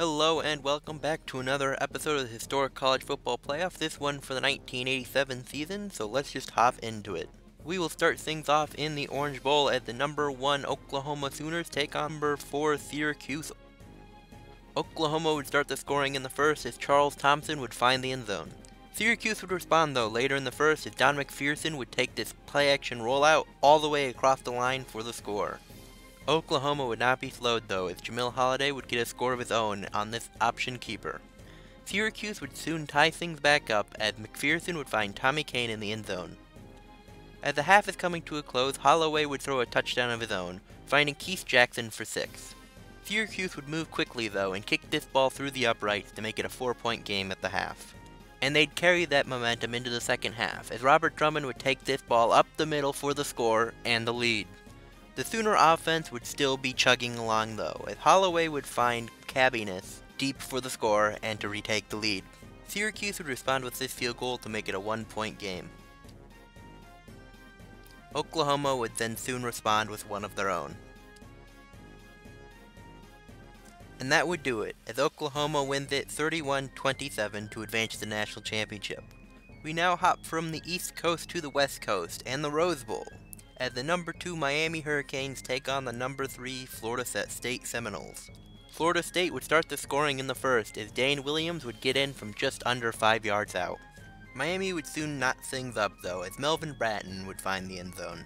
Hello and welcome back to another episode of the Historic College Football Playoff, this one for the 1987 season, so let's just hop into it. We will start things off in the Orange Bowl as the number 1 Oklahoma Sooners take on number 4 Syracuse. Oklahoma would start the scoring in the first as Charles Thompson would find the end zone. Syracuse would respond though later in the first as Don McPherson would take this play action rollout all the way across the line for the score. Oklahoma would not be slowed though, as Jamelle Holieway would get a score of his own on this option keeper. Syracuse would soon tie things back up as McPherson would find Tommy Kane in the end zone. As the half is coming to a close, Holieway would throw a touchdown of his own, finding Keith Jackson for six. Syracuse would move quickly though and kick this ball through the uprights to make it a four-point game at the half. And they'd carry that momentum into the second half, as Robert Drummond would take this ball up the middle for the score and the lead. The Sooner offense would still be chugging along though, as Holieway would find Cabiness deep for the score and to retake the lead. Syracuse would respond with this field goal to make it a one-point game. Oklahoma would then soon respond with one of their own. And that would do it, as Oklahoma wins it 31-27 to advance the national championship. We now hop from the East Coast to the West Coast and the Rose Bowl, as the number 2 Miami Hurricanes take on the number 3 Florida State Seminoles. Florida State would start the scoring in the first, as Dayne Williams would get in from just under 5 yards out. Miami would soon knot things up though, as Melvin Bratton would find the end zone.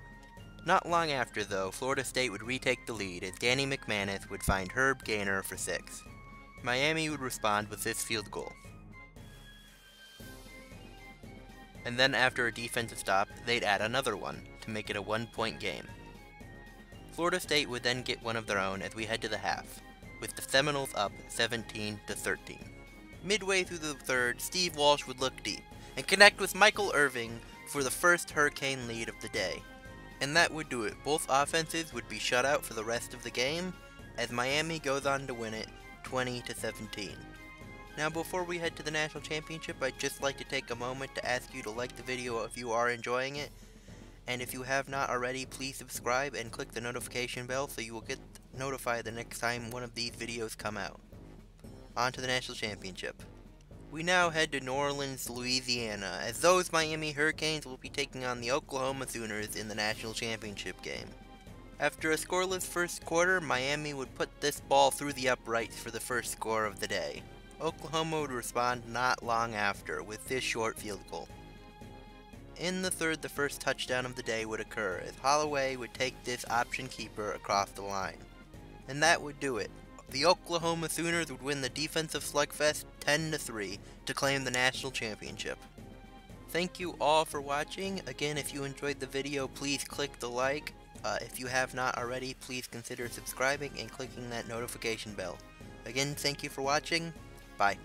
Not long after though, Florida State would retake the lead, as Danny McManus would find Herb Gainer for 6. Miami would respond with this field goal. And then after a defensive stop, they'd add another one, to make it a one-point game. Florida State would then get one of their own as we head to the half, with the Seminoles up 17 to 13. Midway through the third, Steve Walsh would look deep and connect with Michael Irvin for the first Hurricane lead of the day. And that would do it. Both offenses would be shut out for the rest of the game as Miami goes on to win it 20 to 17. Now before we head to the national championship, I'd just like to take a moment to ask you to like the video if you are enjoying it and if you have not already, please subscribe and click the notification bell so you will get notified the next time one of these videos come out. On to the National Championship. We now head to New Orleans, Louisiana, as those Miami Hurricanes will be taking on the Oklahoma Sooners in the National Championship game. After a scoreless first quarter, Miami would put this ball through the uprights for the first score of the day. Oklahoma would respond not long after with this short field goal. In the third, the first touchdown of the day would occur, as Holieway would take this option keeper across the line. And that would do it. The Oklahoma Sooners would win the defensive slugfest 10-3 to claim the national championship. Thank you all for watching. Again, if you enjoyed the video, please click the like. Uh, if you have not already, please consider subscribing and clicking that notification bell. Again, thank you for watching. Bye.